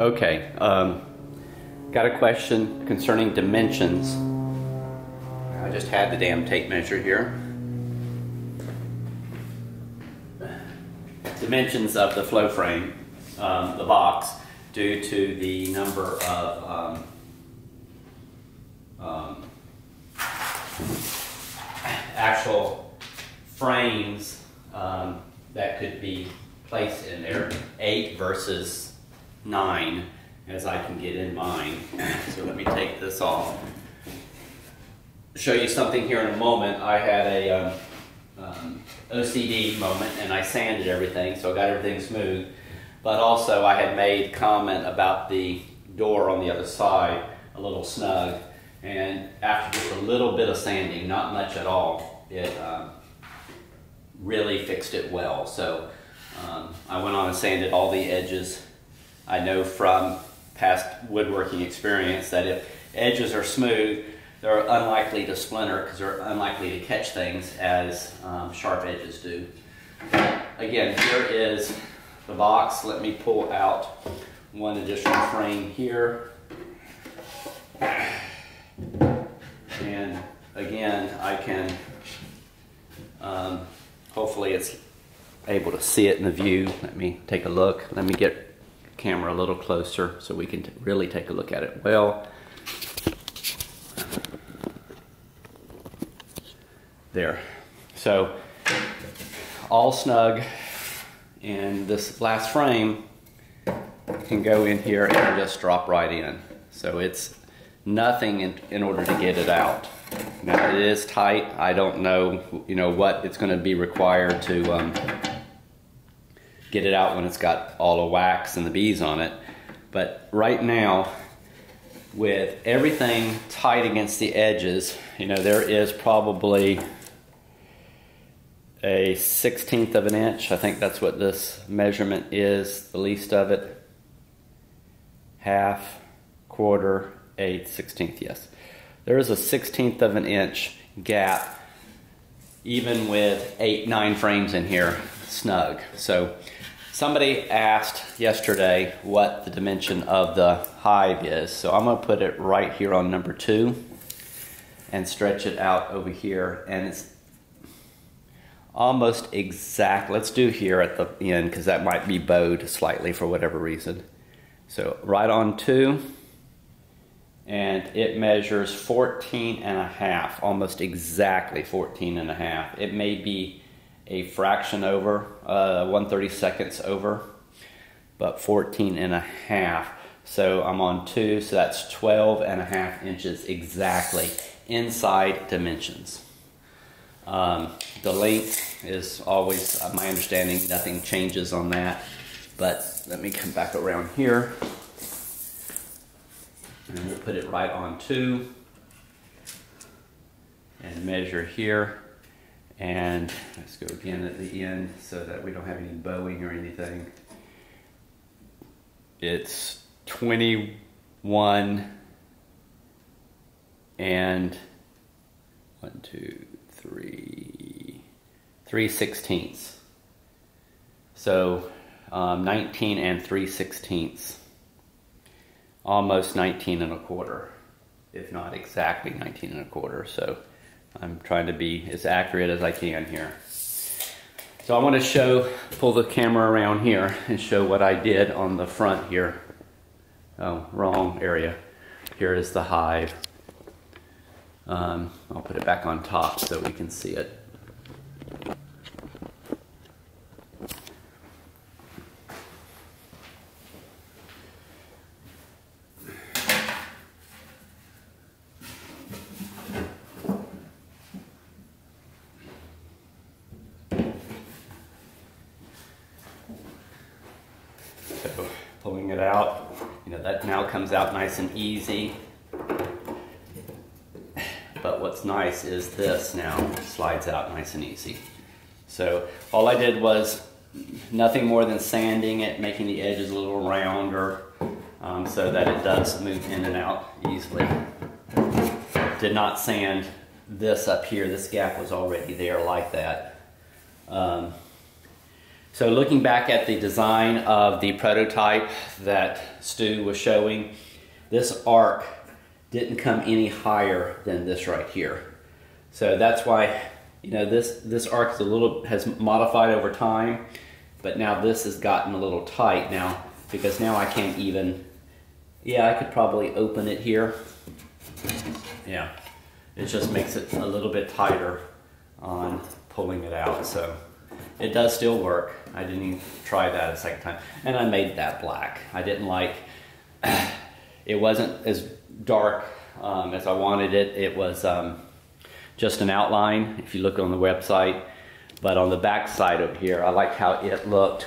Okay, um, got a question concerning dimensions. I just had the damn tape measure here. Dimensions of the flow frame, um, the box, due to the number of um, um, actual frames um, that could be placed in there, eight versus nine as I can get in mine. So let me take this off. Show you something here in a moment. I had a um, um, OCD moment and I sanded everything, so I got everything smooth. But also I had made comment about the door on the other side, a little snug. And after just a little bit of sanding, not much at all, it um, really fixed it well. So um, I went on and sanded all the edges I know from past woodworking experience that if edges are smooth, they're unlikely to splinter because they're unlikely to catch things as um, sharp edges do. Again, here is the box. Let me pull out one additional frame here. And again, I can, um, hopefully it's able to see it in the view. Let me take a look. Let me get camera a little closer so we can really take a look at it well. There. So all snug and this last frame can go in here and just drop right in. So it's nothing in, in order to get it out. Now it is tight. I don't know, you know, what it's going to be required to um, get it out when it's got all the wax and the bees on it. But right now, with everything tight against the edges, you know, there is probably a 16th of an inch. I think that's what this measurement is, the least of it. Half, quarter, eighth, 16th, yes. There is a 16th of an inch gap even with eight, nine frames in here snug. So somebody asked yesterday what the dimension of the hive is. So I'm gonna put it right here on number two and stretch it out over here. And it's almost exact. Let's do here at the end because that might be bowed slightly for whatever reason. So right on two and it measures 14 and a half, almost exactly 14 and a half. It may be a fraction over, uh, 130 seconds over, but 14 and a half. So I'm on two, so that's 12 and a half inches exactly inside dimensions. Um, the length is always, uh, my understanding, nothing changes on that. But let me come back around here. And we'll put it right on two and measure here. And let's go again at the end so that we don't have any bowing or anything. It's 21 and one, two, three, three sixteenths. So um, 19 and 3 sixteenths almost 19 and a quarter, if not exactly 19 and a quarter. So I'm trying to be as accurate as I can here. So I want to show, pull the camera around here and show what I did on the front here. Oh, wrong area. Here is the hive. Um, I'll put it back on top so we can see it. Pulling it out. You know, that now comes out nice and easy. But what's nice is this now slides out nice and easy. So all I did was nothing more than sanding it, making the edges a little rounder um, so that it does move in and out easily. Did not sand this up here. This gap was already there like that. Um, So looking back at the design of the prototype that Stu was showing, this arc didn't come any higher than this right here. So that's why, you know, this, this arc is a little, has modified over time, but now this has gotten a little tight now because now I can't even, yeah, I could probably open it here. Yeah, it just makes it a little bit tighter on pulling it out. So it does still work. I didn't even try that a second time. And I made that black. I didn't like, it wasn't as dark um, as I wanted it. It was um, just an outline if you look on the website. But on the back side over here, I like how it looked.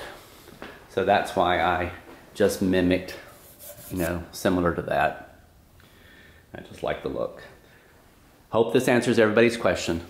So that's why I just mimicked, you know, similar to that. I just like the look. Hope this answers everybody's question.